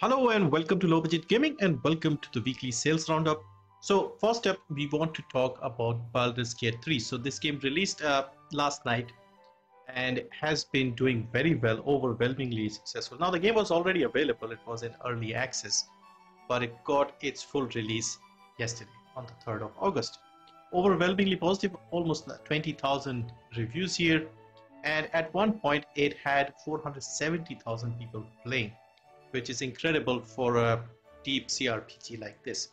Hello and welcome to Low Budget Gaming and welcome to the weekly sales roundup. So first up, we want to talk about Baldur's Gate 3. So this game released uh, last night and has been doing very well, overwhelmingly successful. Now the game was already available, it was in early access, but it got its full release yesterday on the 3rd of August. Overwhelmingly positive, almost 20,000 reviews here, and at one point it had 470,000 people playing which is incredible for a deep CRPG like this.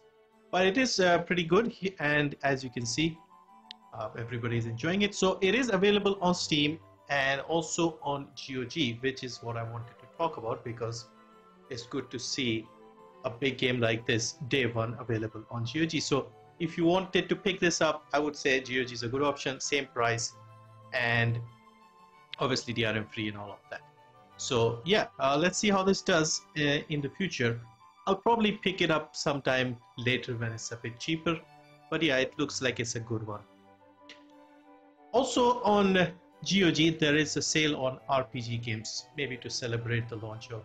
But it is uh, pretty good, and as you can see, uh, everybody is enjoying it. So it is available on Steam and also on GOG, which is what I wanted to talk about because it's good to see a big game like this day one available on GOG. So if you wanted to pick this up, I would say GOG is a good option, same price, and obviously DRM free and all of that. So yeah, uh, let's see how this does uh, in the future. I'll probably pick it up sometime later when it's a bit cheaper. But yeah, it looks like it's a good one. Also on GOG, there is a sale on RPG games, maybe to celebrate the launch of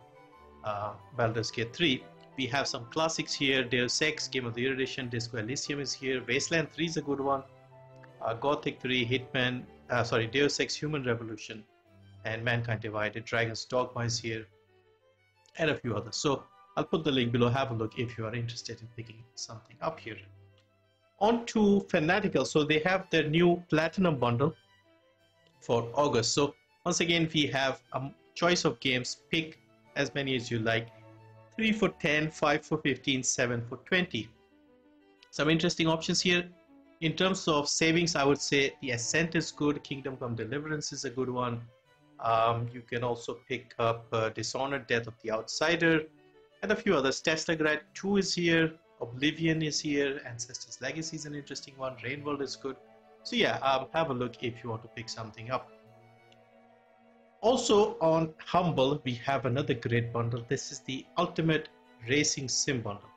uh, Baldur's Gate 3. We have some classics here, Deus Ex, Game of the Year Edition, Disco Elysium is here, Wasteland 3 is a good one, uh, Gothic 3, Hitman, uh, sorry, Deus Ex Human Revolution, and Mankind Divided, Dragon's Dogma is here, and a few others. So I'll put the link below, have a look if you are interested in picking something up here. On to Fanatical, so they have their new Platinum Bundle for August. So once again, we have a choice of games, pick as many as you like, 3 for 10, 5 for 15, 7 for 20. Some interesting options here. In terms of savings, I would say the Ascent is good, Kingdom Come Deliverance is a good one, um, you can also pick up uh, Dishonored, Death of the Outsider, and a few others. Teslagrad 2 is here, Oblivion is here, Ancestors Legacy is an interesting one, Rainworld is good. So yeah, um, have a look if you want to pick something up. Also on Humble, we have another great bundle. This is the Ultimate Racing Sim bundle.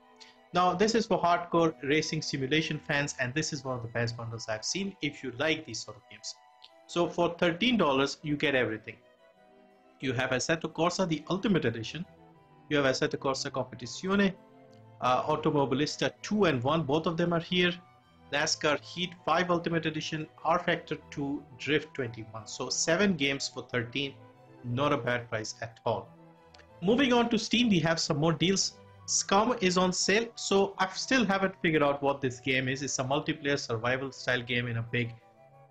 Now, this is for hardcore racing simulation fans, and this is one of the best bundles I've seen if you like these sort of games. So for $13, you get everything. You have Assetto Corsa, the Ultimate Edition. You have Assetto Corsa Competizione, uh, Automobilista 2 and 1, both of them are here. NASCAR Heat 5 Ultimate Edition, rFactor 2, Drift 21. So 7 games for 13, not a bad price at all. Moving on to Steam, we have some more deals. Scum is on sale, so I still haven't figured out what this game is. It's a multiplayer survival style game in a big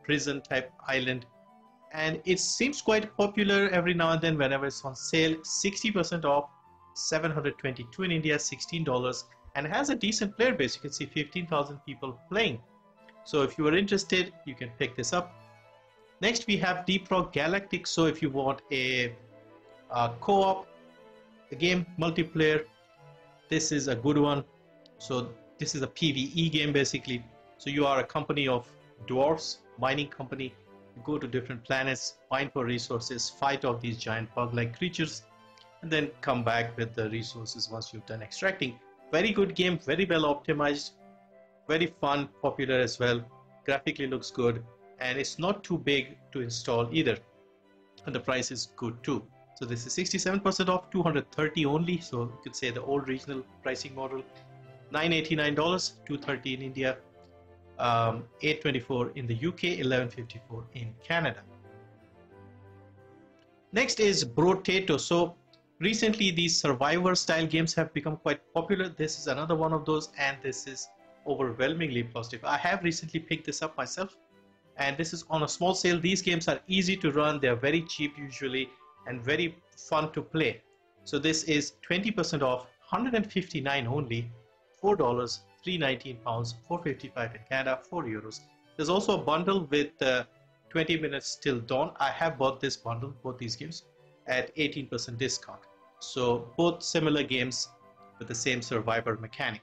prison type island. And it seems quite popular every now and then whenever it's on sale. 60% off 722 in india 16 dollars. And has a decent player base. You can see 15,000 people playing. So if you are interested you can pick this up. Next we have deep rock galactic. So if you want a, a co-op game multiplayer this is a good one. So this is a pve game basically. So you are a company of dwarfs mining company go to different planets mine for resources fight off these giant bug-like creatures and then come back with the resources once you've done extracting. Very good game very well optimized very fun popular as well graphically looks good and it's not too big to install either. And the price is good too. So this is 67% off 230 only so you could say the old regional pricing model. 989 dollars 230 in india um, 824 in the UK, 1154 in Canada. Next is Brotato. So recently these survivor style games have become quite popular. This is another one of those and this is overwhelmingly positive. I have recently picked this up myself and this is on a small sale. These games are easy to run. They are very cheap usually and very fun to play. So this is 20% off, 159 only, $4 319 pounds, 455 in Canada, 4 euros. There's also a bundle with uh, 20 minutes till dawn. I have bought this bundle, both these games, at 18% discount. So both similar games with the same survivor mechanic.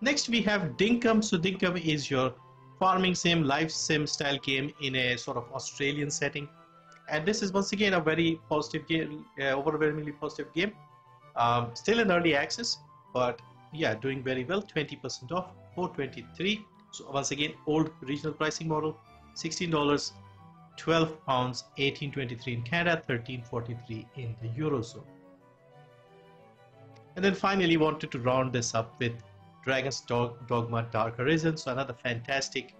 Next we have Dinkum. So Dinkum is your farming sim, life sim style game in a sort of Australian setting. And this is once again a very positive game, uh, overwhelmingly positive game. Um, still in early access, but yeah doing very well 20% off 423 so once again old regional pricing model 16 dollars 12 pounds 1823 in canada 1343 in the eurozone And then finally wanted to round this up with Dragon's Dogma Dark Arisen. So another fantastic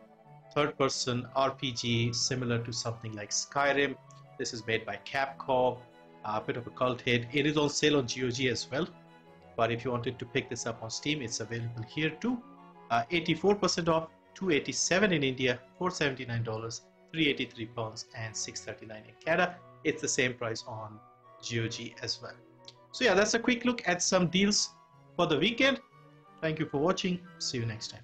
third person RPG similar to something like Skyrim. This is made by Capcom, a bit of a cult hit. It is on sale on GOG as well. But if you wanted to pick this up on Steam, it's available here too. 84% uh, off, 287 in India, 479 dollars, 383 pounds, and 639 in Canada. It's the same price on GOG as well. So yeah, that's a quick look at some deals for the weekend. Thank you for watching. See you next time.